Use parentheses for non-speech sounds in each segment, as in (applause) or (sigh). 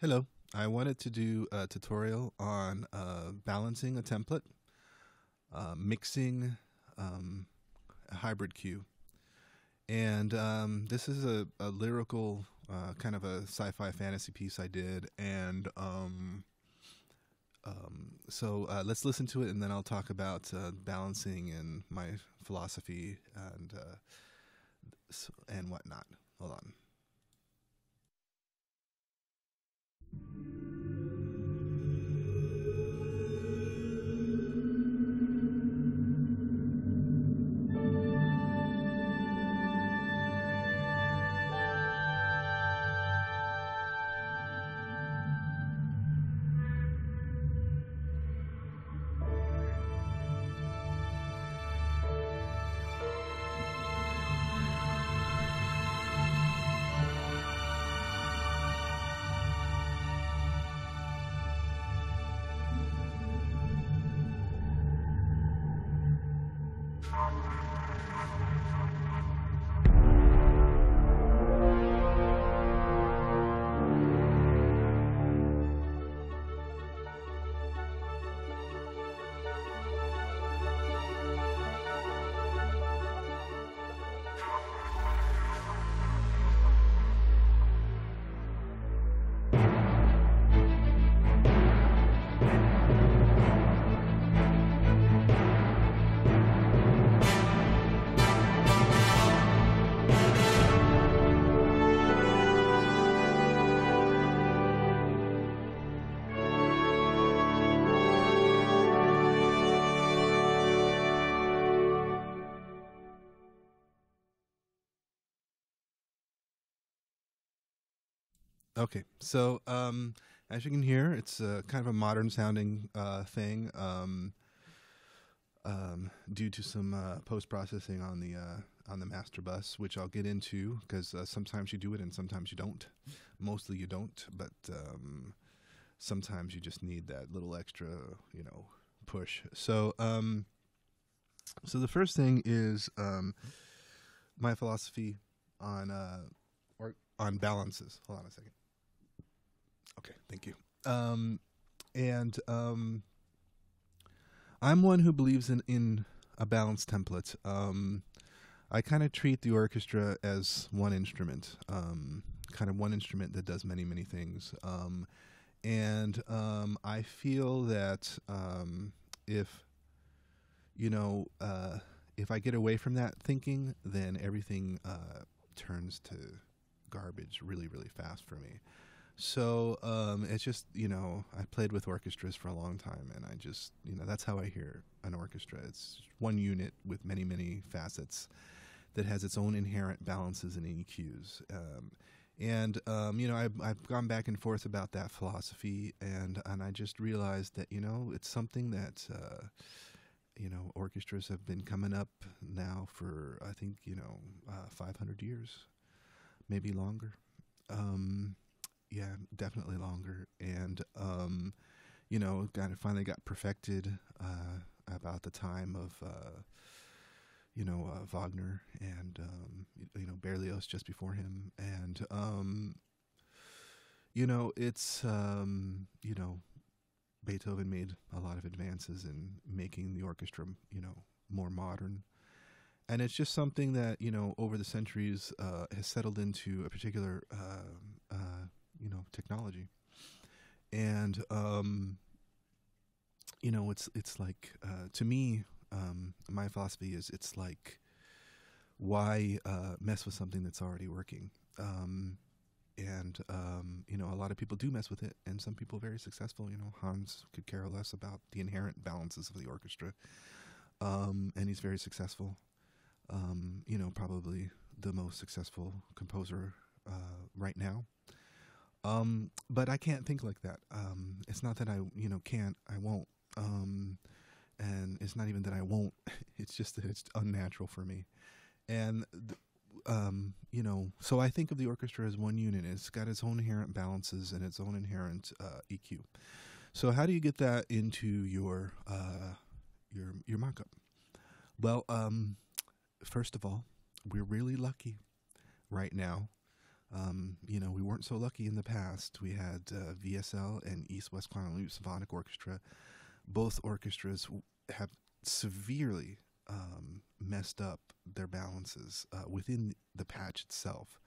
Hello. I wanted to do a tutorial on uh, balancing a template, uh, mixing um, a hybrid cue. And um, this is a, a lyrical, uh, kind of a sci fi fantasy piece I did. And um, um so uh, let's listen to it and then I'll talk about uh, balancing and my philosophy and, uh, and whatnot. Hold on. Okay, so um, as you can hear, it's a kind of a modern sounding uh, thing um, um, due to some uh, post processing on the uh, on the master bus, which I'll get into because uh, sometimes you do it and sometimes you don't. Mostly you don't, but um, sometimes you just need that little extra, you know, push. So, um, so the first thing is um, my philosophy on uh, or on balances. Hold on a second. Okay, thank you. Um, and um, I'm one who believes in in a balanced template. Um, I kind of treat the orchestra as one instrument, um, kind of one instrument that does many many things. Um, and um, I feel that um, if you know uh, if I get away from that thinking, then everything uh, turns to garbage really really fast for me. So um, it's just you know I played with orchestras for a long time, and I just you know that's how I hear an orchestra. It's one unit with many many facets that has its own inherent balances and EQs. Um, and um, you know I've, I've gone back and forth about that philosophy, and and I just realized that you know it's something that. Uh, you know, orchestras have been coming up now for I think you know uh, 500 years, maybe longer. Um, yeah, definitely longer. And um, you know, kind of finally got perfected uh, about the time of uh, you know uh, Wagner and um, you know Berlioz just before him, and um, you know it's um, you know Beethoven made a lot of advances in making the orchestra you know more modern. And it's just something that you know over the centuries uh, has settled into a particular uh, uh, you know technology. And um you know it's it's like uh to me um my philosophy is it's like why uh mess with something that's already working? Um and um, you know a lot of people do mess with it and some people very successful. You know hans could care less about the inherent balances of the orchestra um, and he's very successful. Um, you know probably the most successful composer uh, right now um, but I can't think like that. Um, it's not that I, you know, can't. I won't. Um, and it's not even that I won't. (laughs) It's just that it's unnatural for me. And, um, you know, so I think of the orchestra as one unit. It's got its own inherent balances and its own inherent uh, EQ. So how do you get that into your uh, your your mock-up? Well, um, first of all, we're really lucky right now Um, you know, we weren't so lucky in the past. We had uh, VSL and East West Loop Symphonic Orchestra. Both orchestras have severely um, messed up their balances uh, within the patch itself.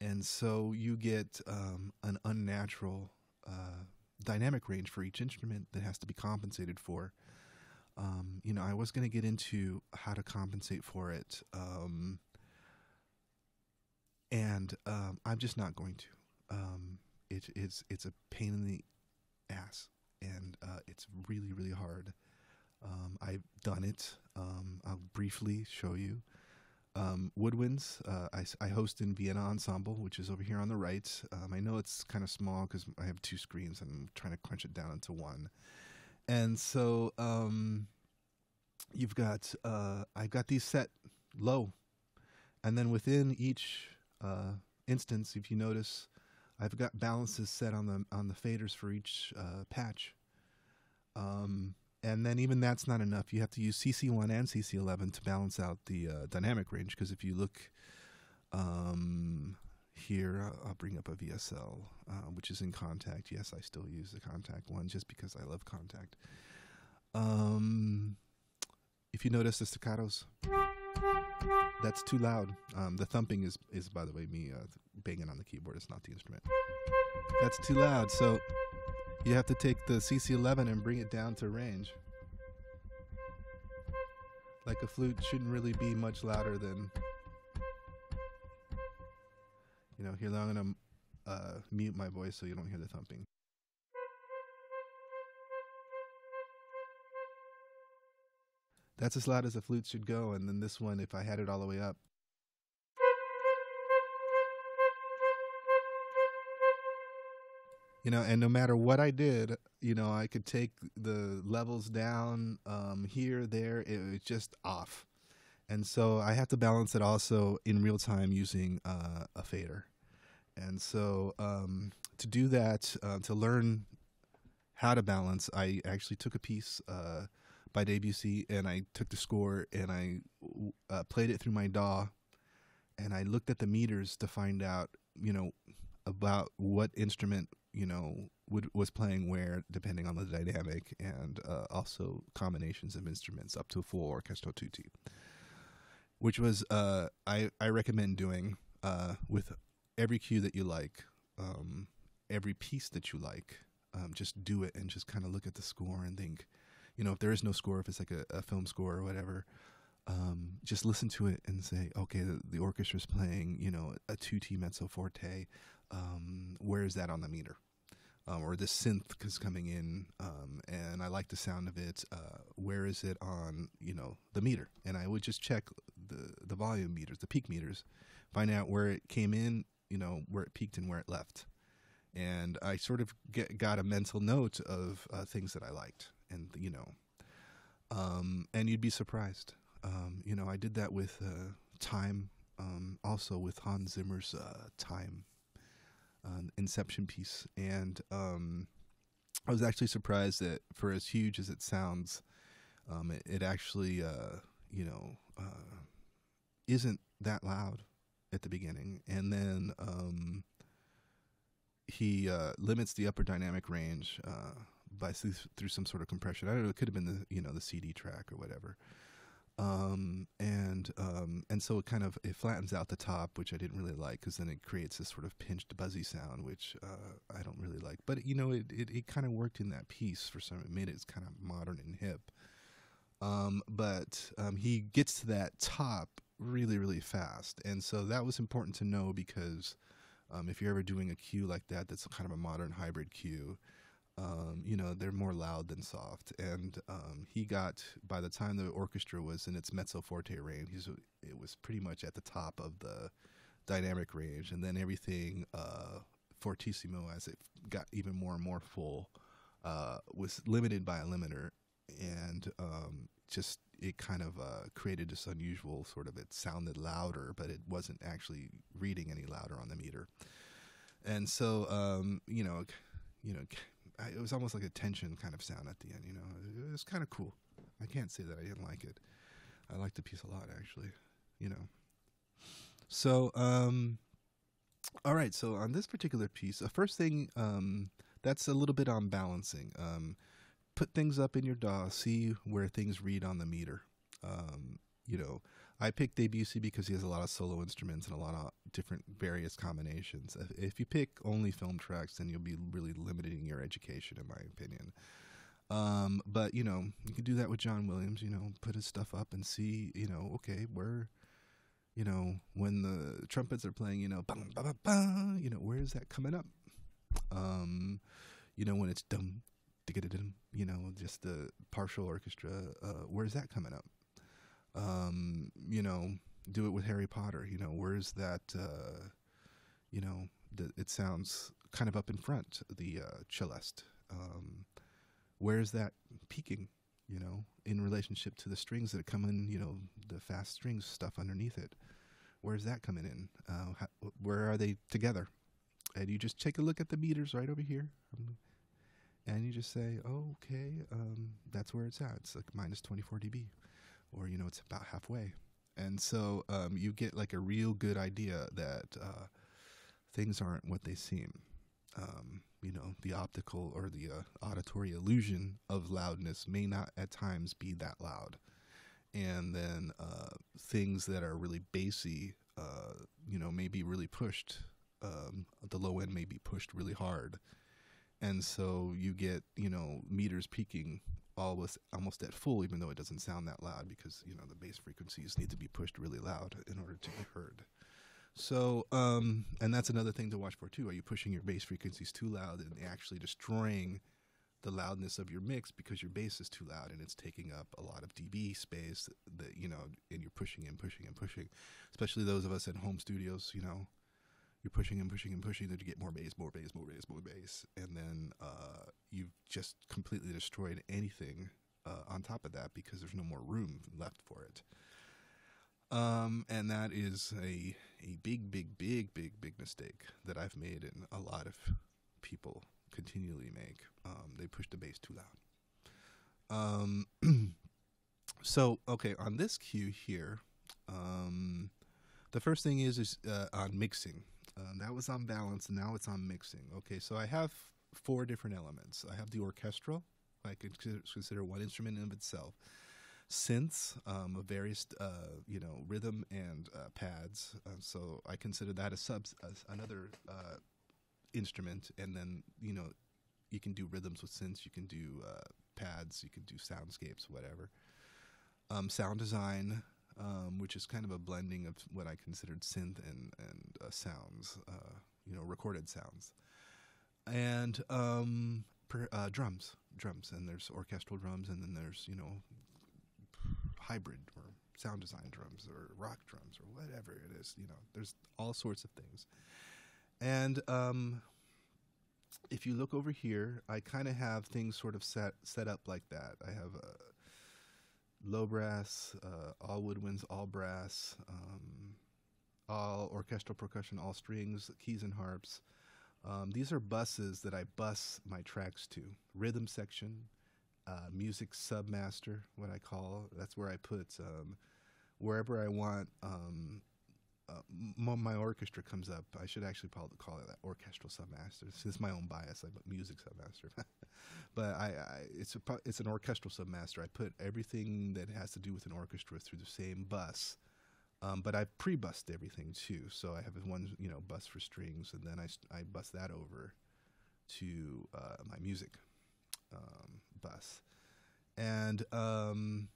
And so you get um, an unnatural uh, dynamic range for each instrument that has to be compensated for. Um, you know, I was going to get into how to compensate for it, um, and um, I'm just not going to. Um, it, it's it's a pain in the ass, and uh, it's really really hard. Um, I've done it. Um, I'll briefly show you. Um, Woodwinds, uh, I, I, host in Vienna Ensemble, which is over here on the right. Um, I know it's kind of small because I have two screens and I'm trying to crunch it down into one. And so you've got, uh, I've got these set low. And then within each uh, instance, if you notice, I've got balances set on the on the faders for each uh, patch. Um, and then even that's not enough. You have to use CC1 and CC11 to balance out the uh, dynamic range. Because if you look um, here, I'll, bring up a VSL, uh, which is in Kontakt. Yes, I still use the Kontakt one just because I love Kontakt. Um, if you notice the staccatos, that's too loud. Um, the thumping is, is, by the way, me uh, banging on the keyboard. It's not the instrument. That's too loud. So you have to take the CC11 and bring it down to range. Like a flute shouldn't really be much louder than. You know, here I'm going to uh, mute my voice so you don't hear the thumping. That's as loud as a flute should go, and then this one, if I had it all the way up, you know and no matter what i did you know i could take the levels down um, here there it was just off. And so i have to balance it also in real time using uh, a fader. And so um, to do that uh, to learn how to balance i actually took a piece uh, by debussy and i took the score and i uh, played it through my daw and i looked at the meters to find out you know about what instrument you know would, was playing where depending on the dynamic and uh, also combinations of instruments up to a full orchestral tutti which was uh, I, I recommend doing uh, with every cue that you like um, every piece that you like um, just do it and just kind of look at the score and think you know if there is no score if it's like a, a film score or whatever um, just listen to it and say okay the, the orchestra's playing you know a tutti mezzo forte um, where is that on the meter? Um, or this synth is coming in, um, and I like the sound of it. Uh, where is it on, you know, the meter? And I would just check the the volume meters, the peak meters, find out where it came in, you know, where it peaked and where it left. And I sort of get, got a mental note of uh, things that I liked, and you know, um, and you'd be surprised. Um, you know, I did that with uh, time, um, also with Hans Zimmer's uh, time uh, Inception piece, and um, I was actually surprised that for as huge as it sounds, um, it, it, actually uh, you know uh, isn't that loud at the beginning, and then he uh, limits the upper dynamic range uh, by through some sort of compression. I don't know. It could have been the you know the CD track or whatever um, and um, and so it kind of it flattens out the top, which I didn't really like, because then it creates this sort of pinched, buzzy sound, which uh, I don't really like. But you know, it it, it kind of worked in that piece for some. It made it kind of modern and hip. Um, but um, he gets to that top really, really fast, and so that was important to know because um, if you're ever doing a cue like that, that's kind of a modern hybrid cue um, you know, they're more loud than soft. And um, he got by the time the orchestra was in its mezzo forte range, he's, it was pretty much at the top of the dynamic range, and then everything uh, fortissimo as it got even more and more full uh, was limited by a limiter, and um, just it kind of uh, created this unusual sort of it sounded louder, but it wasn't actually reading any louder on the meter. And so, um, you know, you know, It was almost like a tension kind of sound at the end. You know, it was kind of cool. I can't say that I didn't like it. I liked the piece a lot, actually. You know. So, um, All right, so on this particular piece, the first thing um, that's a little bit on balancing. Um, put things up in your DAW, see where things read on the meter. Um, you know, I picked Debussy because he has a lot of solo instruments and a lot of different various combinations. If, you pick only film tracks, then you'll be really limiting your education, in my opinion. Um, but you know, you can do that with John Williams. You know, put his stuff up and see. You know, okay, where, you know, when the trumpets are playing, you know, you know, where is that coming up? Um, you know, when it's dum, you know, just the partial orchestra. Uh, where's that coming up? Um, you know, do it with Harry Potter. You know, where's that? Uh, you know, the, it sounds kind of up in front. The uh, celeste. Um, where's that peaking? You know, in relationship to the strings that come in. You know, the fast strings stuff underneath it. Where's that coming in? Uh, how, where are they together? And you just take a look at the meters right over here. Um, and you just say, oh, okay, um, that's where it's at. It's like minus 24 dB or you know it's about halfway. And so um, you get like a real good idea that uh, things aren't what they seem. Um, you know the optical or the uh, auditory illusion of loudness may not at times be that loud. And then uh, things that are really bassy uh, you know may be really pushed um, the low end may be pushed really hard. And so you get you know meters peaking almost almost at full, even though it doesn't sound that loud because you know the bass frequencies need to be pushed really loud in order to be heard. So, um, and that's another thing to watch for too. Are you pushing your bass frequencies too loud and actually destroying the loudness of your mix because your bass is too loud and it's taking up a lot of dB space that you know, and you're pushing and pushing and pushing. Especially those of us in home studios, you know, you're pushing and pushing and pushing to get more bass, more bass, more bass, more bass, and then uh, you've just completely destroyed anything uh, on top of that because there's no more room left for it. Um, and that is a a big, big, big, big, big mistake that I've made, and a lot of people continually make. Um, they push the bass too loud. Um, (clears throat) so okay, on this cue here, um, the first thing is is uh, on mixing. Um, that was on balance, and now it's on mixing. Okay, so I have four different elements. I have the orchestral. I could consider one instrument in of itself. Synths um, of various, uh, you know, rhythm and uh, pads. Uh, so I consider that a sub, another uh, instrument. And then, you know, you can do rhythms with synths. You can do uh, pads. You can do soundscapes, whatever. Um, sound design um, which is kind of a blending of what I considered synth and and uh, sounds, uh, you know, recorded sounds, and um, per, uh, drums, drums, and there's orchestral drums, and then there's you know hybrid or sound design drums or rock drums or whatever it is. You know, there's all sorts of things, and um, if you look over here, I kind of have things sort of set set up like that. I have a low brass, uh, all woodwinds, all brass, um, all orchestral percussion, all strings, keys and harps. Um, these are buses that I bus my tracks to. Rhythm section, uh, music submaster, what I call. That's where I put um, wherever I want uh, my orchestra comes up. I should actually call it, call it that orchestral submaster. It's my own bias. I put music submaster, (laughs) but I, I, it's a it's an orchestral submaster. I put everything that has to do with an orchestra through the same bus. Um, but I've pre-bussed everything too, so I have one you know bus for strings, and then I I bus that over to uh, my music um, bus, and um,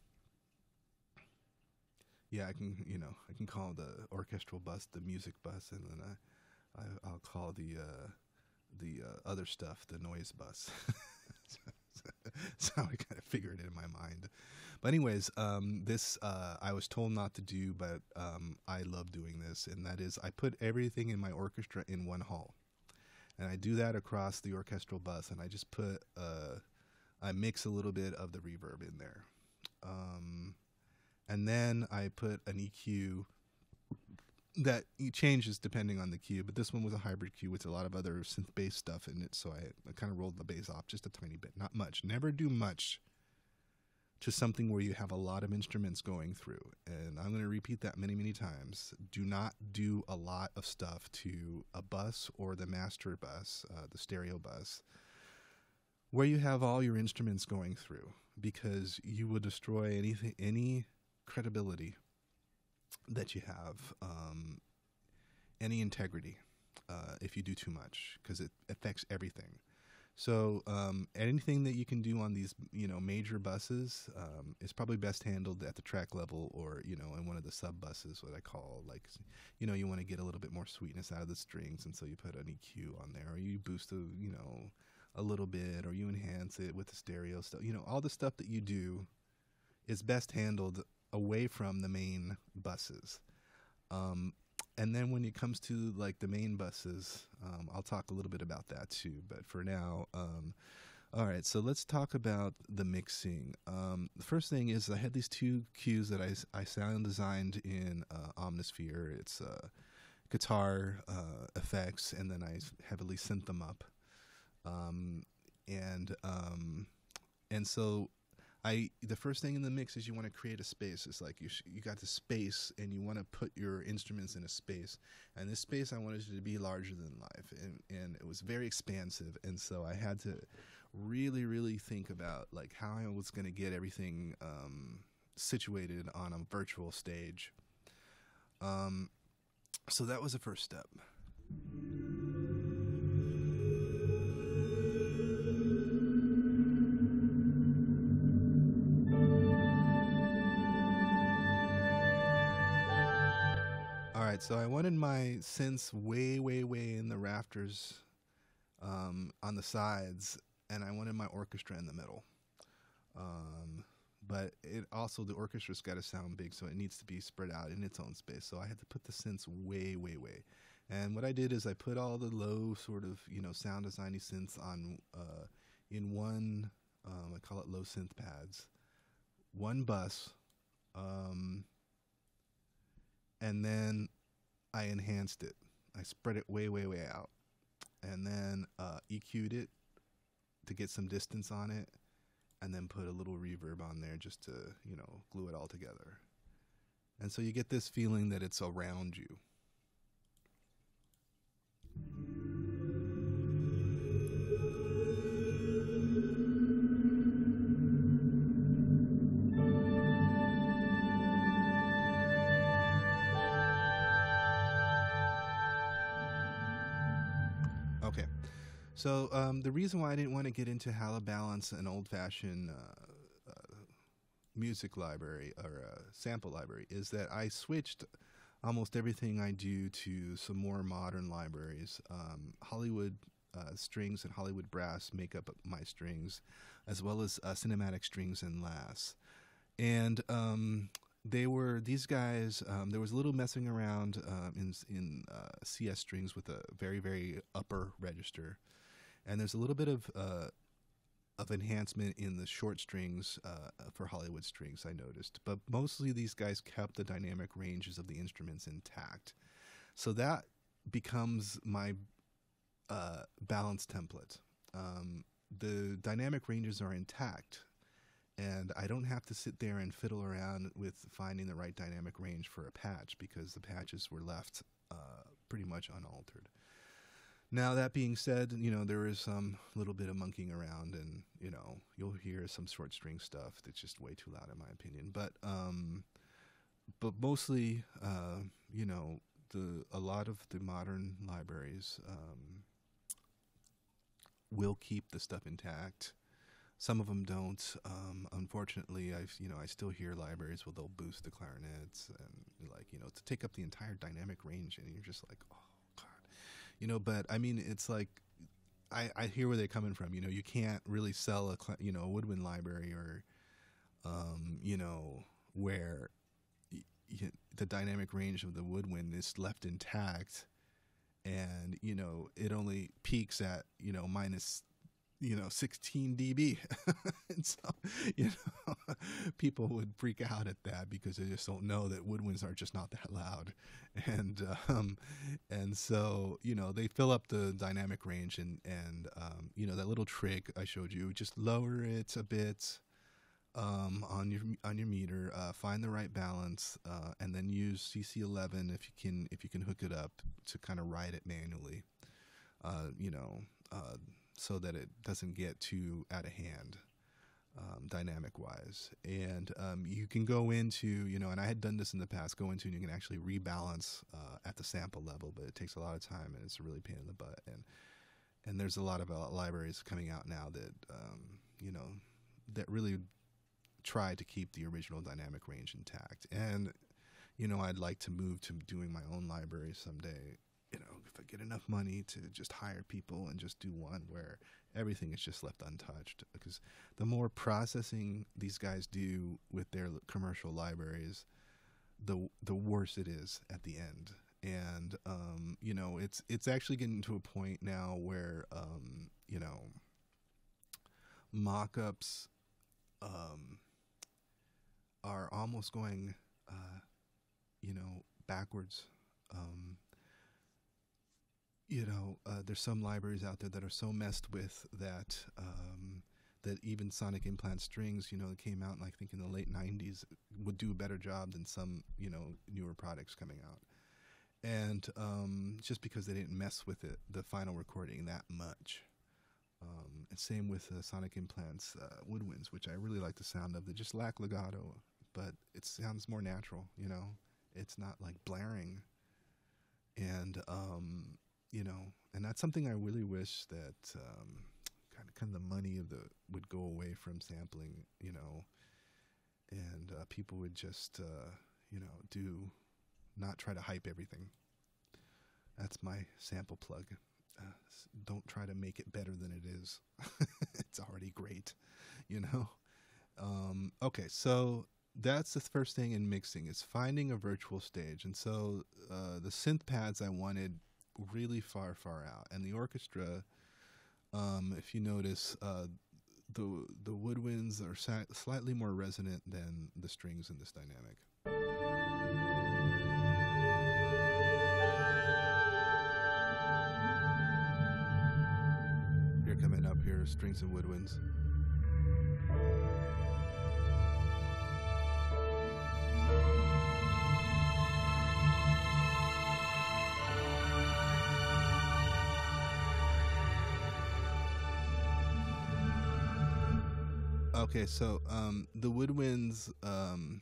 yeah, I can, you know, I can call the orchestral bus the music bus, and then I, I will call the uh, the uh, other stuff the noise bus. (laughs) That's how I kind of figured it in my mind. But anyways, um, this uh, I was told not to do, but um, I love doing this, and that is I put everything in my orchestra in one hall, and I do that across the orchestral bus, and I just put uh, I mix a little bit of the reverb in there. Um, and then I put an EQ that changes depending on the cue, but this one was a hybrid cue with a lot of other synth bass stuff in it, so I, I kind of rolled the bass off just a tiny bit, not much. Never do much to something where you have a lot of instruments going through. And I'm going to repeat that many, many times. Do not do a lot of stuff to a bus or the master bus, uh, the stereo bus, where you have all your instruments going through, because you will destroy anything, any credibility that you have, um, any integrity, uh, if you do too much, because it affects everything. So um, anything that you can do on these, you know, major buses um, is probably best handled at the track level, or you know, in one of the sub buses, what I call like, you know, you want to get a little bit more sweetness out of the strings, and so you put an EQ on there, or you boost a, you know, a little bit, or you enhance it with the stereo stuff. You know, all the stuff that you do is best handled away from the main buses. Um, and then when it comes to like the main buses, um, I'll talk a little bit about that too. But for now, um, all right. So let's talk about the mixing. Um, the first thing is I had these two cues that I, I sound designed in uh, Omnisphere. It's uh, guitar uh, effects, and then I heavily synth them up. Um, and um, and so I the first thing in the mix is you want to create a space. It's like you sh- you got the space and you want to put your instruments in a space. And this space I wanted to be larger than life, and and it was very expansive. And so I had to really really think about like how I was going to get everything um, situated on a virtual stage. Um, so that was the first step. So I wanted my synths way, way, way in the rafters um, on the sides, and I wanted my orchestra in the middle. Um, but it also the orchestra's got to sound big, so it needs to be spread out in its own space. So I had to put the synths way, way, way. And what I did is I put all the low sort of you know sound designy synths on uh, in one. Um, I call it low synth pads. One bus. Um, and then I enhanced it. I spread it way, way, way out, and then uh, EQ'd it to get some distance on it, and then put a little reverb on there just to you know glue it all together. And so you get this feeling that it's around you. So um, the reason why I didn't want to get into how to balance an old-fashioned uh, uh, music library or sample library is that I switched almost everything I do to some more modern libraries. Um, Hollywood uh, strings and Hollywood brass make up my strings, as well as uh, cinematic strings and LASS. And um, they were these guys. Um, there was a little messing around um, in in uh, CS strings with a very very upper register, and there's a little bit of uh, of enhancement in the short strings uh, for Hollywood strings. I noticed, but mostly these guys kept the dynamic ranges of the instruments intact. So that becomes my uh, balance template. Um, the dynamic ranges are intact, and I don't have to sit there and fiddle around with finding the right dynamic range for a patch because the patches were left uh, pretty much unaltered. Now that being said, you know there is some little bit of monkeying around, and you know you'll hear some short string stuff that's just way too loud in my opinion. But um, but mostly, uh, you know, the a lot of the modern libraries um, will keep the stuff intact. Some of them don't. Um, unfortunately, I you know I still hear libraries where they'll boost the clarinets and like you know to take up the entire dynamic range, and you're just like, oh you know. But I mean, it's like I, I hear where they're coming from. You know, you can't really sell a you know a woodwind library or, um, you know, where the dynamic range of the woodwind is left intact, and you know it only peaks at you know minus you know 16 dB, (laughs) and so you know (laughs) people would freak out at that because they just don't know that woodwinds are just not that loud, and um, and so you know they fill up the dynamic range and and um, you know that little trick I showed you, just lower it a bit. um, on your on your meter. Uh, find the right balance, uh, and then use CC11 if you can if you can hook it up to kind of ride it manually. Uh, you know, uh, so that it doesn't get too out of hand. Um, dynamic wise. And um, you can go into, you know, and I had done this in the past, go into and you can actually rebalance uh, at the sample level, but it takes a lot of time and it's a really pain in the butt. And and there's a lot of uh, libraries coming out now that, um, you know, that really try to keep the original dynamic range intact. And, you know, I'd like to move to doing my own library someday Get enough money to just hire people and just do one where everything is just left untouched. Because the more processing these guys do with their commercial libraries, the the worse it is at the end. And um, you know, it's it's actually getting to a point now where um, you know, mock-ups um, are almost going, uh, you know, backwards. Um, you know, uh, there's some libraries out there that are so messed with that um, that even Sonic Implant Strings, you know, that came out, I think in the late '90s, would do a better job than some, you know, newer products coming out. And um, just because they didn't mess with it, the final recording that much. Um, and same with uh, Sonic Implants uh, woodwinds, which I really like the sound of. They just lack legato, but it sounds more natural. You know, it's not like blaring. And um, you know, and that's something I really wish that um, kind of kind of the money of the would go away from sampling, you know, and uh, people would just uh, you know do not try to hype everything. That's my sample plug. Uh, don't try to make it better than it is. (laughs) it's already great, you know. Um, okay, so that's the first thing in mixing is finding a virtual stage, and so uh, the synth pads I wanted really far, far out. And the orchestra, um, if you notice, uh, the the woodwinds are sa- slightly more resonant than the strings in this dynamic. Here coming up here, strings and woodwinds. Okay, so um, the woodwinds. Um,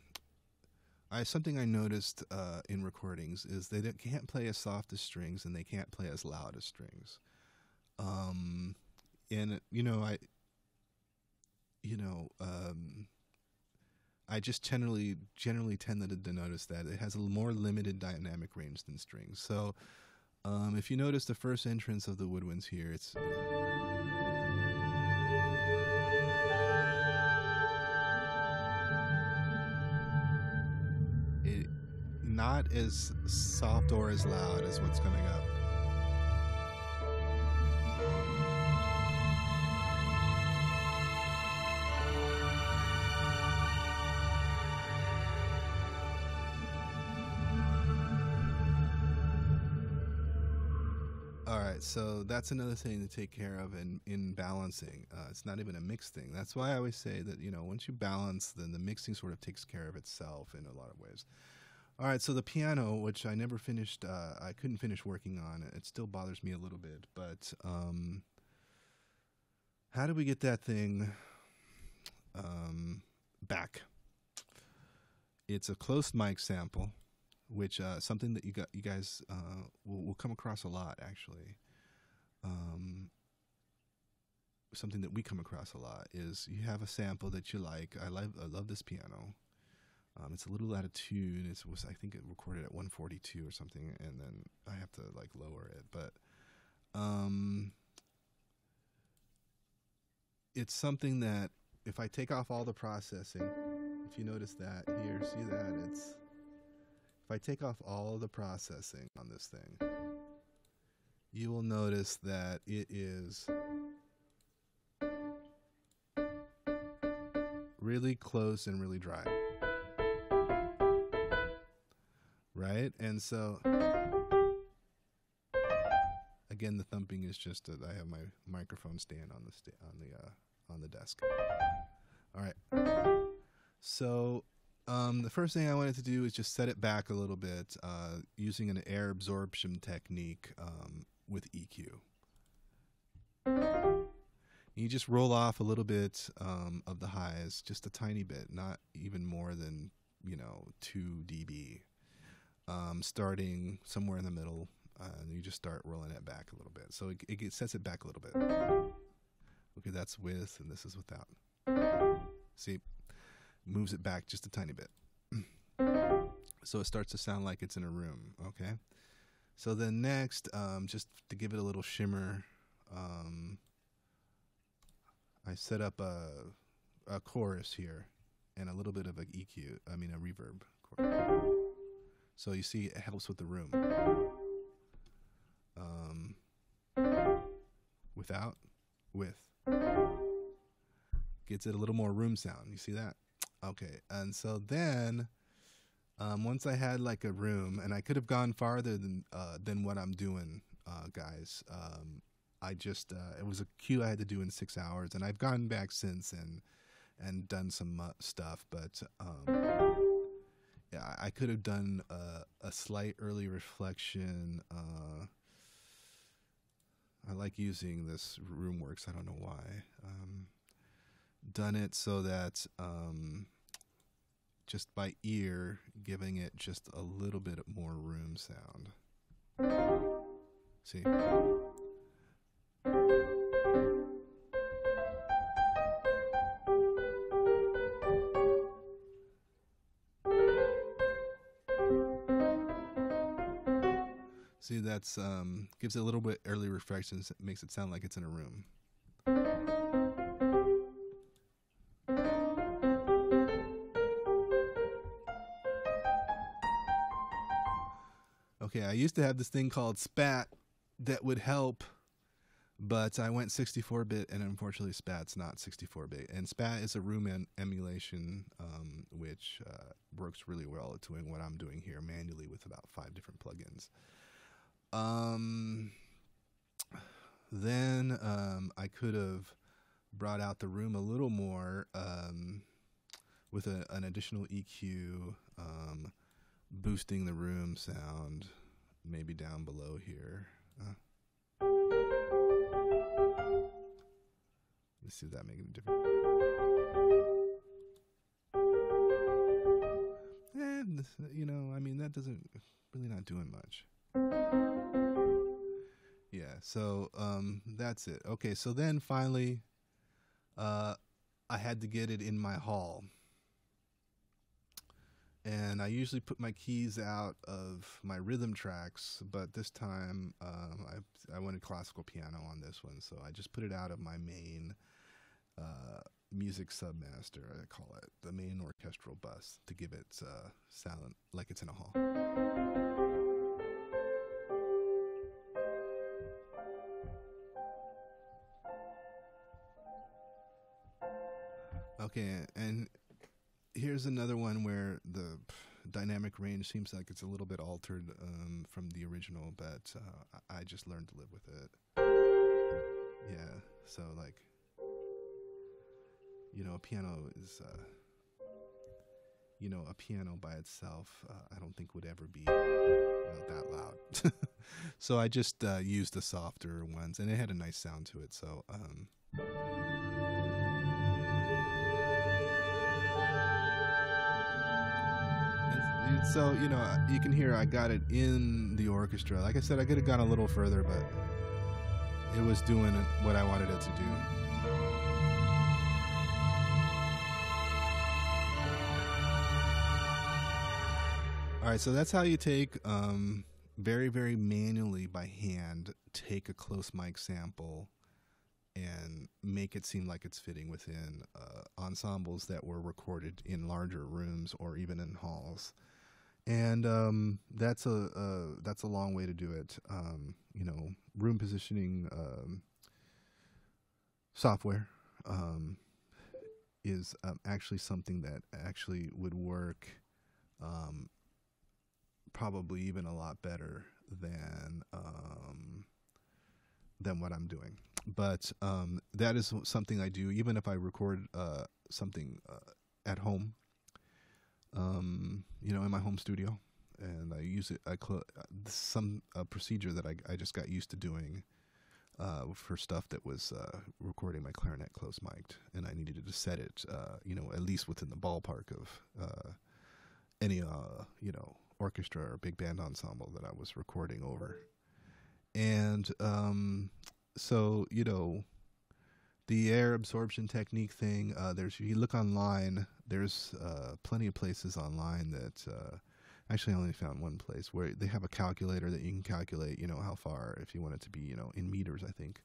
I something I noticed uh, in recordings is they can't play as soft as strings and they can't play as loud as strings. Um, and you know, I, you know, um, I just generally generally tend to, to notice that it has a more limited dynamic range than strings. So, um, if you notice the first entrance of the woodwinds here, it's. As soft or as loud as what's coming up. All right, so that's another thing to take care of in, in balancing. Uh, it's not even a mix thing. That's why I always say that, you know, once you balance, then the mixing sort of takes care of itself in a lot of ways. All right, so the piano, which I never finished, uh, I couldn't finish working on it. Still bothers me a little bit, but um, how do we get that thing um, back? It's a close mic sample, which uh, something that you got, you guys uh, will, will come across a lot, actually. Um, something that we come across a lot is you have a sample that you like. I love, I love this piano um, it's a little out of tune. It was I think it recorded at 142 or something, and then I have to like lower it. But um, it's something that if I take off all the processing, if you notice that here, see that it's if I take off all the processing on this thing, you will notice that it is really close and really dry right? And so again, the thumping is just that I have my microphone stand on the sta- on the uh, on the desk. All right. So um, the first thing I wanted to do is just set it back a little bit uh, using an air absorption technique um, with EQ. You just roll off a little bit um, of the highs, just a tiny bit, not even more than you know two dB. Um, starting somewhere in the middle, uh, and you just start rolling it back a little bit. So it, it sets it back a little bit. Okay, that's with, and this is without. See, moves it back just a tiny bit. (clears throat) so it starts to sound like it's in a room. Okay. So then next, um, just to give it a little shimmer, um, I set up a, a chorus here and a little bit of an EQ, I mean a reverb. Chorus. So you see it helps with the room. Um, without, with. Gets it a little more room sound. You see that? Okay. And so then um, once I had like a room, and I could have gone farther than uh, than what I'm doing, uh, guys. Um, I just uh, it was a cue I had to do in six hours, and I've gone back since and and done some uh, stuff, but um, I could have done a, a slight early reflection. Uh, I like using this room RoomWorks. I don't know why. Um, done it so that um, just by ear, giving it just a little bit more room sound. See? That's um, gives it a little bit early reflections. Makes it sound like it's in a room. Okay, I used to have this thing called SPAT that would help, but I went 64 bit, and unfortunately, SPAT's not 64 bit. And SPAT is a room em- emulation, um, which uh, works really well at doing what I'm doing here manually with about five different plugins. Um, then um, I could have brought out the room a little more um, with a, an additional EQ, um, boosting the room sound, maybe down below here. Uh. Let's see if that makes a difference. And you know, I mean, that doesn't really not doing much. So um, that's it. Okay, so then finally, uh, I had to get it in my hall. And I usually put my keys out of my rhythm tracks, but this time um, I, I wanted classical piano on this one, so I just put it out of my main uh, music submaster, I call it, the main orchestral bus, to give it uh, sound like it's in a hall. Another one where the dynamic range seems like it's a little bit altered um, from the original, but uh, I just learned to live with it. Yeah, so like, you know, a piano is, uh, you know, a piano by itself, uh, I don't think would ever be that loud. (laughs) so I just uh, used the softer ones, and it had a nice sound to it. So. Um, so you know you can hear I got it in the orchestra. Like I said, I could have gone a little further, but it was doing what I wanted it to do. All right, so that's how you take um, very, very manually by hand take a close mic sample and make it seem like it's fitting within uh, ensembles that were recorded in larger rooms or even in halls and um, that's a, a, that's a long way to do it. Um, you know, room positioning um, software um, is um, actually something that actually would work um, probably even a lot better than than what I'm doing. But that is something I do even if I record uh, something uh, at home, um, you know, in my home studio, and I use it. I cl- some a procedure that I I just got used to doing. Uh, for stuff that was uh, recording my clarinet close mic'd, and I needed to set it, uh, you know, at least within the ballpark of uh, any, uh, you know, orchestra or big band ensemble that I was recording over. And um, so, you know, the air absorption technique thing. Uh, there's if you look online. There's uh, plenty of places online that uh, actually I only found one place where they have a calculator that you can calculate. You know how far if you want it to be. You know in meters, I think.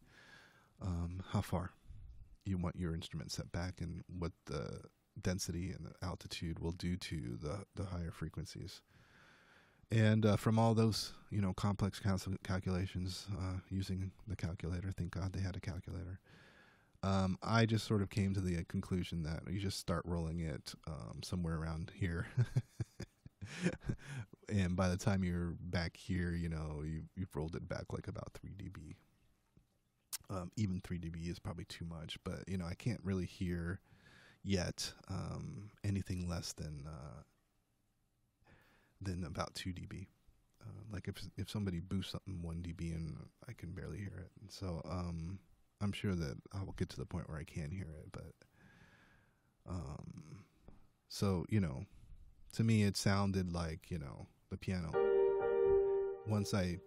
Um, how far you want your instrument set back and what the density and the altitude will do to the the higher frequencies. And uh, from all those, you know, complex cal- calculations uh, using the calculator, thank God they had a calculator um, I just sort of came to the uh, conclusion that you just start rolling it um, somewhere around here. (laughs) and by the time you're back here, you know, you, you've rolled it back like about 3 dB. Um, even 3 dB is probably too much, but, you know, I can't really hear yet um, anything less than uh, than about 2 dB. Uh, like if if somebody boosts something 1 dB and I can barely hear it. And so, um, I'm sure that I will get to the point where I can hear it, but um so, you know, to me it sounded like, you know, the piano. Once I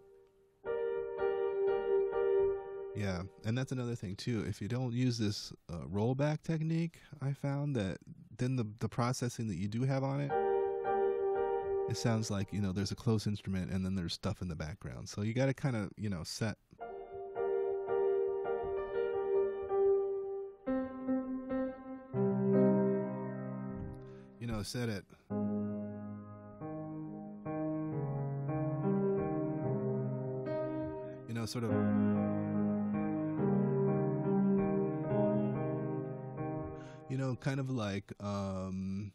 Yeah, and that's another thing too. If you don't use this uh, rollback technique, I found that then the the processing that you do have on it it sounds like, you know, there's a close instrument and then there's stuff in the background. So you got to kind of, you know, set said it. You know, sort of. You know, kind of like um,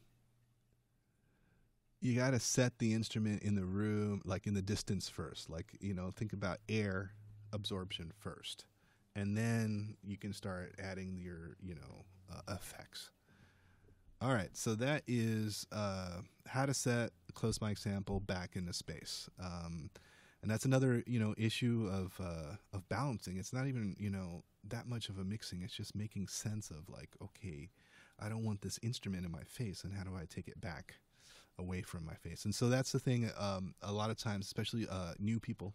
you got to set the instrument in the room, like in the distance first. Like, you know, think about air absorption first. And then you can start adding your, you know, uh, effects. All right, so that is uh, how to set close mic sample back into space, um, and that's another you know issue of uh, of balancing. It's not even you know that much of a mixing. It's just making sense of like, okay, I don't want this instrument in my face, and how do I take it back away from my face? And so that's the thing. Um, a lot of times, especially uh, new people,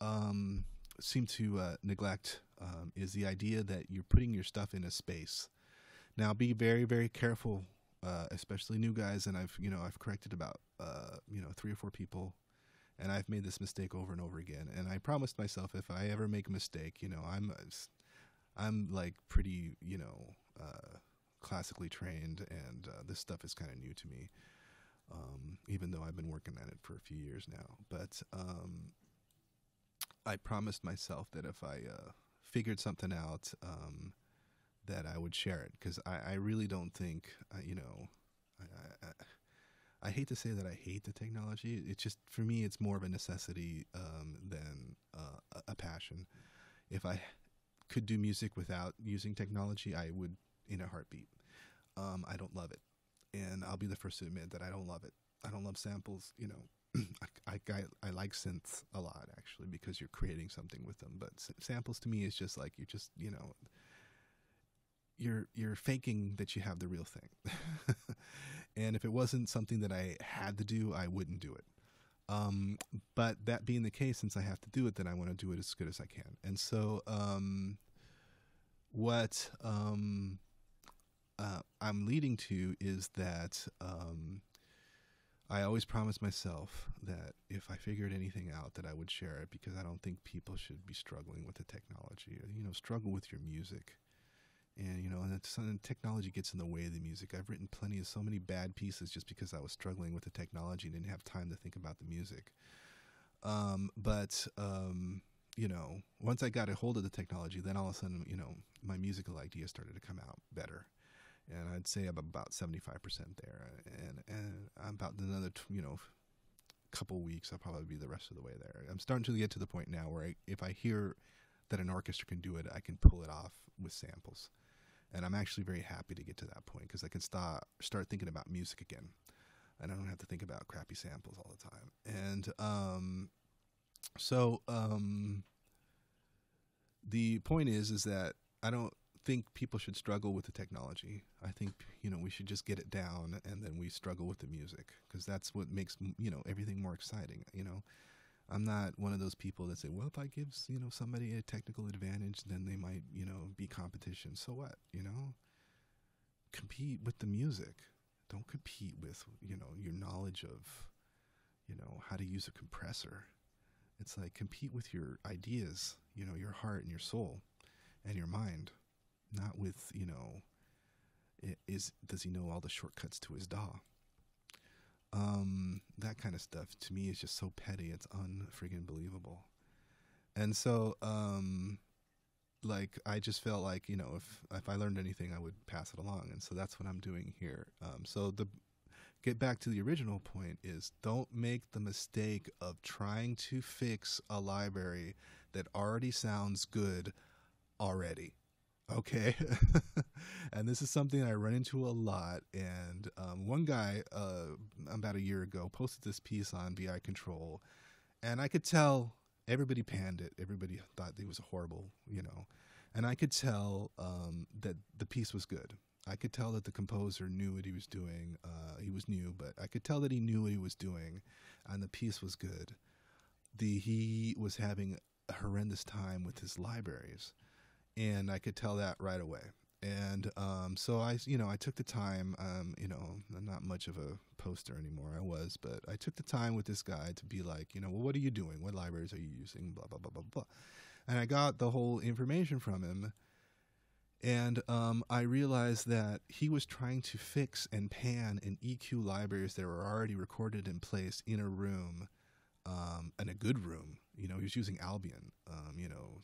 um, seem to uh, neglect um, is the idea that you're putting your stuff in a space now, be very, very careful, uh, especially new guys. And I've, you know, I've corrected about, uh, you know, three or four people, and I've made this mistake over and over again. And I promised myself if I ever make a mistake, you know, I'm, I'm like pretty, you know, uh, classically trained, and uh, this stuff is kind of new to me. Um, even though I've been working at it for a few years now, but um, I promised myself that if I uh, figured something out, um, that I would share it because I, I, really don't think uh, you know I, I, I, hate to say that I hate the technology. It's just for me, it's more of a necessity um, than uh, a passion. If I could do music without using technology, I would in a heartbeat. Um, I don't love it, and I'll be the first to admit that I don't love it. I don't love samples. You know, (clears throat) I, I, I like synths a lot actually because you're creating something with them. But samples to me is just like you just you know you're you're faking that you have the real thing. (laughs) and if it wasn't something that I had to do, I wouldn't do it. Um, but that being the case, since I have to do it, then I want to do it as good as I can. And so, um, what um, uh, I'm leading to is that um, I always promise myself that if I figured anything out, that I would share it because I don't think people should be struggling with the technology. Or you know, struggle with your music and you know and, and technology gets in the way of the music. I've written plenty of so many bad pieces just because i was struggling with the technology and didn't have time to think about the music. Um, but um, you know once i got a hold of the technology then all of a sudden you know my musical ideas started to come out better. And i'd say i'm about 75% there and and i'm about another you know couple weeks i'll probably be the rest of the way there. I'm starting to get to the point now where I, if i hear that an orchestra can do it i can pull it off with samples and I'm actually very happy to get to that point because I can start start thinking about music again, and I don't have to think about crappy samples all the time. And um, so um, the point is, is that I don't think people should struggle with the technology. I think you know we should just get it down, and then we struggle with the music because that's what makes you know everything more exciting. You know, I'm not one of those people that say, well, if I give you know somebody a technical advantage, then they might you know be competition. So what? You know, compete with the music. Don't compete with you know your knowledge of you know how to use a compressor. It's like compete with your ideas, you know, your heart and your soul and your mind, not with you know, is does he know all the shortcuts to his DAW? Um, that kind of stuff to me is just so petty. It's unfreaking believable. And so, um, like I just felt like you know if if I learned anything, I would pass it along, and so that's what I'm doing here. Um, so the get back to the original point is don't make the mistake of trying to fix a library that already sounds good already. Okay. (laughs) and this is something I run into a lot. And um, one guy, uh, about a year ago, posted this piece on VI Control. And I could tell everybody panned it. Everybody thought it was horrible, you know. And I could tell um, that the piece was good. I could tell that the composer knew what he was doing. Uh, he was new, but I could tell that he knew what he was doing, and the piece was good. The he was having a horrendous time with his libraries and I could tell that right away. And um, so I, you know, I took the time. Um, you know, I'm not much of a poster anymore. I was, but I took the time with this guy to be like, you know, well, what are you doing? What libraries are you using? Blah blah blah blah blah. And I got the whole information from him. And um, I realized that he was trying to fix and pan and EQ libraries that were already recorded in place in a room, um, in a good room, you know, he was using Albion, um, you know,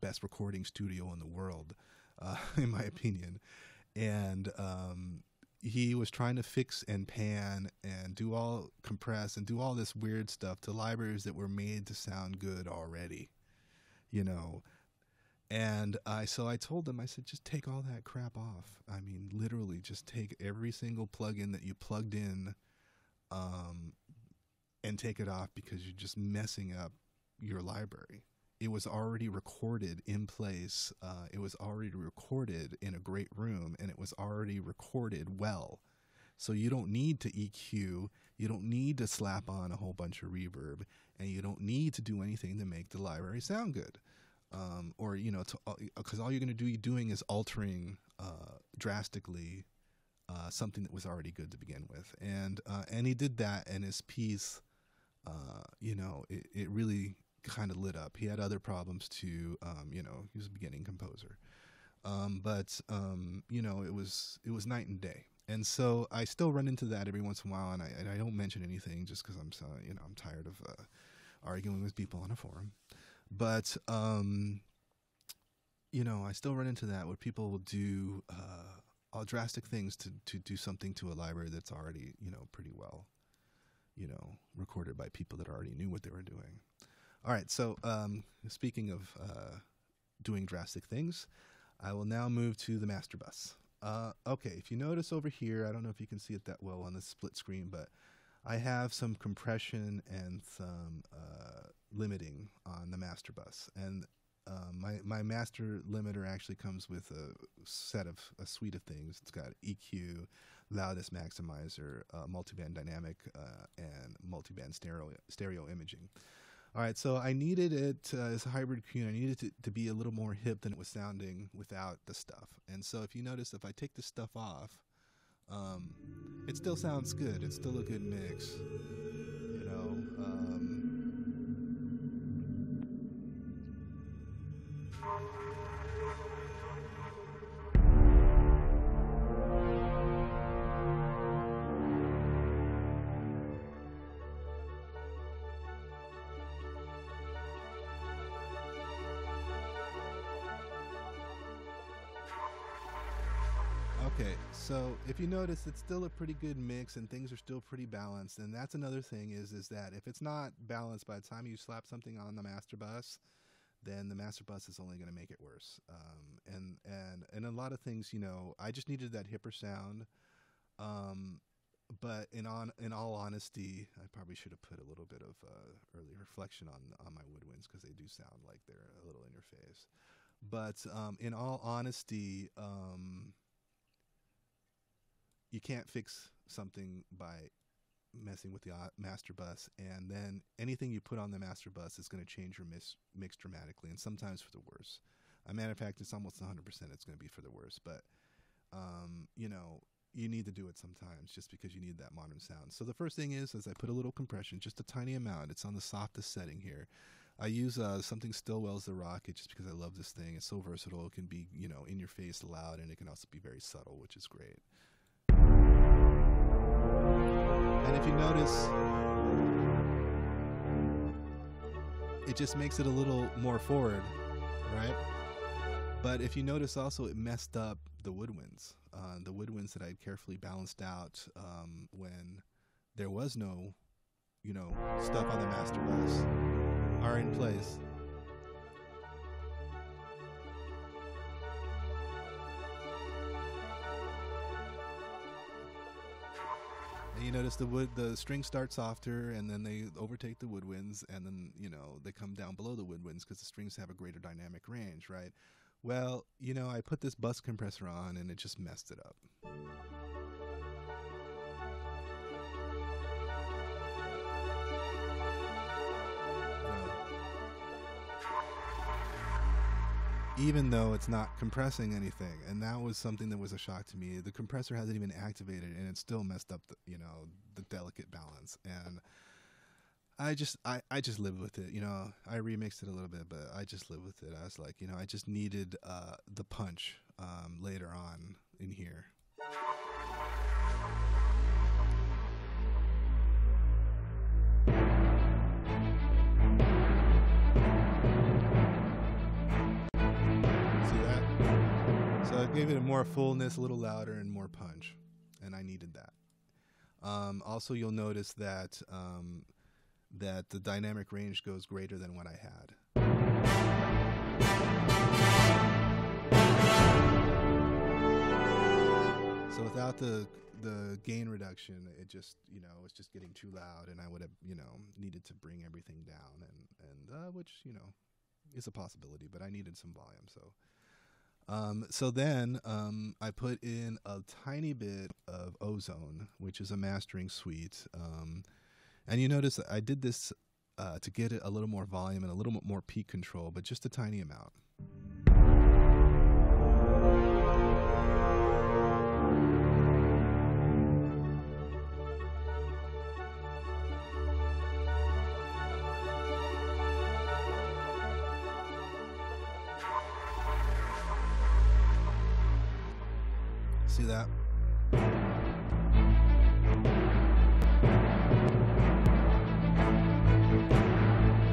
best recording studio in the world, (laughs) uh, in my opinion. And um, he was trying to fix and pan and do all compress and do all this weird stuff to libraries that were made to sound good already, you know. And I so I told him I said just take all that crap off. I mean literally just take every single plugin that you plugged in um, and take it off because you're just messing up your library. It was already recorded in place. Uh, it was already recorded in a great room, and it was already recorded well. So you don't need to EQ. You don't need to slap on a whole bunch of reverb, and you don't need to do anything to make the library sound good. Um, or you know, because uh, all you're going to do doing is altering uh, drastically uh, something that was already good to begin with, and uh, and he did that, and his piece, uh, you know, it, it really kind of lit up. He had other problems too. Um, you know, he was a beginning composer, um, but um, you know, it was it was night and day. And so I still run into that every once in a while, and I and I don't mention anything just because I'm so you know I'm tired of uh, arguing with people on a forum. But um, you know, I still run into that where people will do uh, all drastic things to to do something to a library that's already you know pretty well, you know, recorded by people that already knew what they were doing. All right. So, um, speaking of uh, doing drastic things, I will now move to the master bus. Uh, okay. If you notice over here, I don't know if you can see it that well on the split screen, but I have some compression and some uh, limiting on the master bus, and um, my my master limiter actually comes with a set of a suite of things. It's got EQ, loudness maximizer, uh, multiband dynamic, uh, and multiband stereo stereo imaging. All right, so I needed it uh, as a hybrid EQ. I needed it to, to be a little more hip than it was sounding without the stuff. And so if you notice, if I take this stuff off, um, it still sounds good. It's still a good mix. You know. Um, so if you notice, it's still a pretty good mix, and things are still pretty balanced. And that's another thing is is that if it's not balanced by the time you slap something on the master bus, then the master bus is only going to make it worse. Um, and and and a lot of things, you know, I just needed that hipper sound. Um, but in on in all honesty, I probably should have put a little bit of uh, early reflection on on my woodwinds because they do sound like they're a little in your face. But um, in all honesty, um, you can't fix something by messing with the uh, master bus, and then anything you put on the master bus is going to change your mix, mix dramatically, and sometimes for the worse. A matter of fact, it's almost 100% it's going to be for the worse. But um, you know, you need to do it sometimes just because you need that modern sound. So the first thing is, is I put a little compression, just a tiny amount. It's on the softest setting here. I use uh, something Stillwell's the Rocket just because I love this thing. It's so versatile. It can be, you know, in your face loud, and it can also be very subtle, which is great. And if you notice, it just makes it a little more forward, right? But if you notice also, it messed up the woodwinds. Uh, the woodwinds that I carefully balanced out um, when there was no, you know, stuff on the master bus are in place. You notice the wood, the strings start softer, and then they overtake the woodwinds, and then you know they come down below the woodwinds because the strings have a greater dynamic range, right? Well, you know, I put this bus compressor on, and it just messed it up. Even though it's not compressing anything. And that was something that was a shock to me. The compressor hasn't even activated and it still messed up the, you know, the delicate balance. And I just I, I just live with it, you know. I remixed it a little bit, but I just live with it. I was like, you know, I just needed uh, the punch um, later on in here. Gave it more fullness, a little louder, and more punch, and I needed that. Um, also, you'll notice that um, that the dynamic range goes greater than what I had. So without the the gain reduction, it just you know it's just getting too loud, and I would have you know needed to bring everything down, and and uh, which you know is a possibility, but I needed some volume, so. Um, so then um, I put in a tiny bit of ozone, which is a mastering suite. Um, and you notice I did this uh, to get it a little more volume and a little more peak control, but just a tiny amount. See that?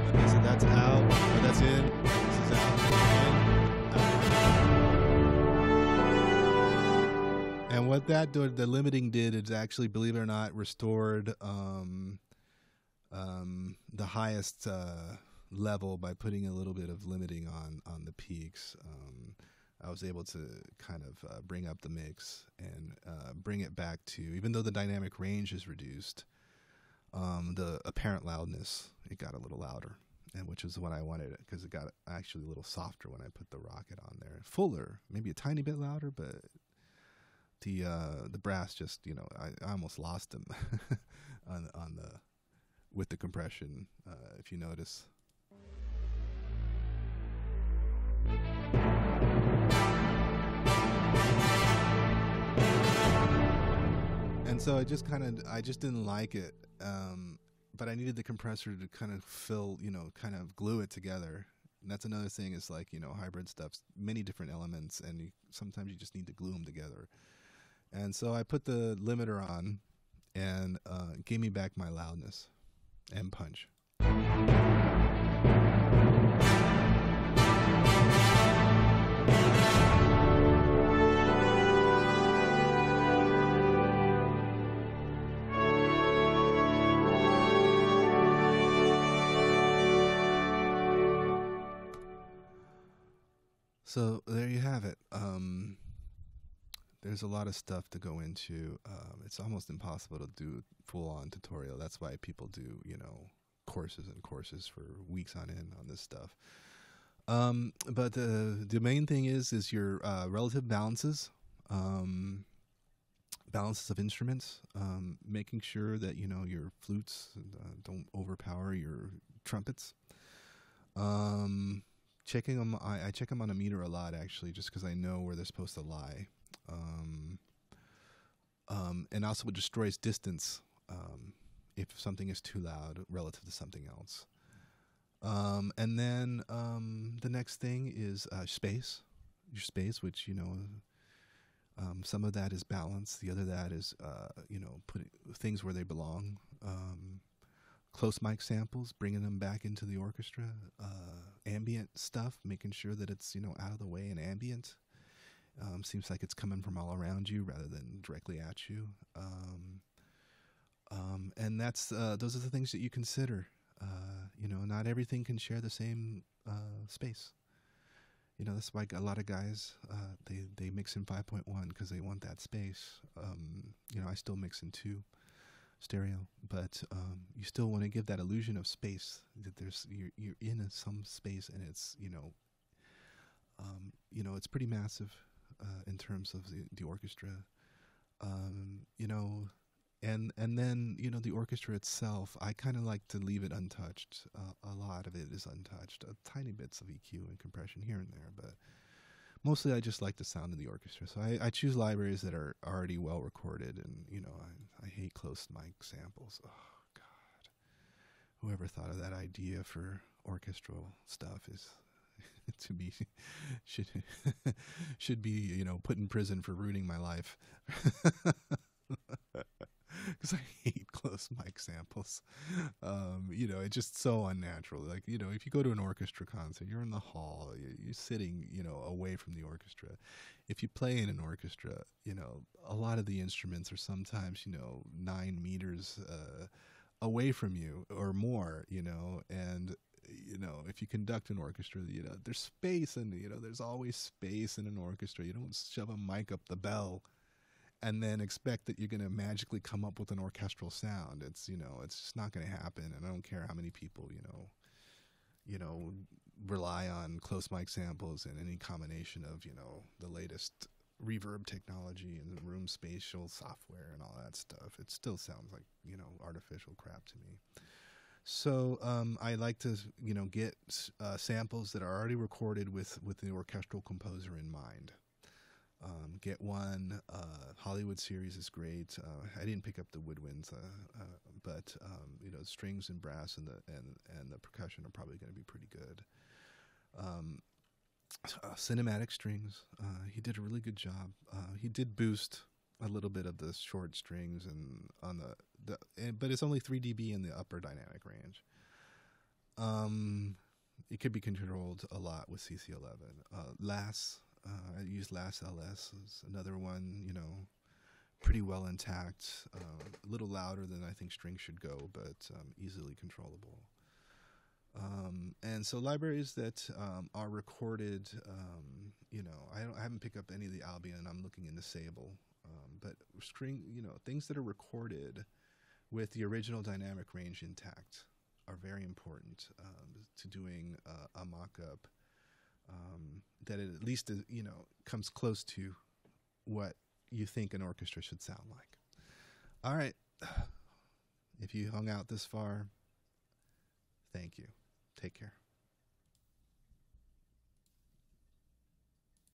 Okay, so that's out, or that's in, this is out, And what that did, the limiting did is actually, believe it or not, restored um, um, the highest uh, level by putting a little bit of limiting on on the peaks. Um, I was able to kind of uh, bring up the mix and uh, bring it back to, even though the dynamic range is reduced, um, the apparent loudness, it got a little louder, and which is what I wanted because it got actually a little softer when I put the rocket on there. Fuller, maybe a tiny bit louder, but the uh, the brass just, you know, I, I almost lost them (laughs) on on the with the compression, uh, if you notice. And so I just kind of I just didn't like it. Um, but I needed the compressor to kind of fill, you know, kind of glue it together. And that's another thing is like you know hybrid stuff's many different elements, and you, sometimes you just need to glue them together. And so I put the limiter on, and uh, gave me back my loudness and punch. So there you have it. Um, there's a lot of stuff to go into. Um, it's almost impossible to do full on tutorial. That's why people do, you know, courses and courses for weeks on end on this stuff. Um, but uh, the main thing is is your uh, relative balances, um, balances of instruments, um, making sure that you know your flutes uh, don't overpower your trumpets. Um, checking them, I, I, check them on a meter a lot actually, just because I know where they're supposed to lie. Um, um, and also it destroys distance um, if something is too loud relative to something else. Um, and then um, the next thing is uh, space, your space, which you know, um, some of that is balance. The other that is uh, you know putting things where they belong. Close mic samples, bringing them back into the orchestra. Uh, ambient stuff, making sure that it's you know out of the way and ambient. Um, seems like it's coming from all around you rather than directly at you. Um, um, and that's uh, those are the things that you consider. Uh, you know, not everything can share the same uh, space. You know, that's why a lot of guys uh, they they mix in 5.1 because they want that space. Um, you know, I still mix in two stereo, but um, you still want to give that illusion of space that there's you're you're in a, some space and it's you know, um, you know, it's pretty massive uh, in terms of the, the orchestra. Um, you know, and and then you know the orchestra itself. I kind of like to leave it untouched. Uh, a lot of it is untouched. Uh, tiny bits of EQ and compression here and there, but mostly I just like the sound of the orchestra. So I, I choose libraries that are already well recorded, and you know I I hate close mic samples. Oh God, whoever thought of that idea for orchestral stuff is (laughs) to be should (laughs) should be you know put in prison for ruining my life (laughs) (laughs) because I hate close mic samples. Um, you know, it's just so unnatural. Like you know, if you go to an orchestra concert, you're in the hall, you're sitting you know away from the orchestra. If you play in an orchestra, you know a lot of the instruments are sometimes you know nine meters. Uh, away from you or more you know and you know, if you conduct an orchestra, you know, there's space and, you know, there's always space in an orchestra. You don't shove a mic up the bell and then expect that you're going to magically come up with an orchestral sound. It's, you know, it's just not going to happen. And I don't care how many people, you know, you know, rely on close mic samples and any combination of, you know, the latest reverb technology and room spatial software and all that stuff. It still sounds like, you know, artificial crap to me. So um, I like to, you know, get uh, samples that are already recorded with with the orchestral composer in mind. Um, get one. Uh, Hollywood series is great. Uh, I didn't pick up the woodwinds, uh, uh, but um, you know, strings and brass and the and and the percussion are probably going to be pretty good. Um, uh, cinematic strings. he did a really good job. he did boost a little bit of the short strings and on the, the and, but it's only 3 dB in the upper dynamic range. Um, it could be controlled a lot with CC11. Uh, LASS, uh, I use LASS LS is another one, you know, pretty well intact, uh, a little louder than I think strings should go, but um, easily controllable. Um, and so libraries that um, are recorded, um, you know, I, don't I, haven't picked up any of the Albion. I'm looking into Sable um, but string, you know, things that are recorded with the original dynamic range intact are very important to doing uh, a mock-up um, that it at least uh, you know comes close to what you think an orchestra should sound like. All right, (sighs) if you hung out this far, thank you. Take care.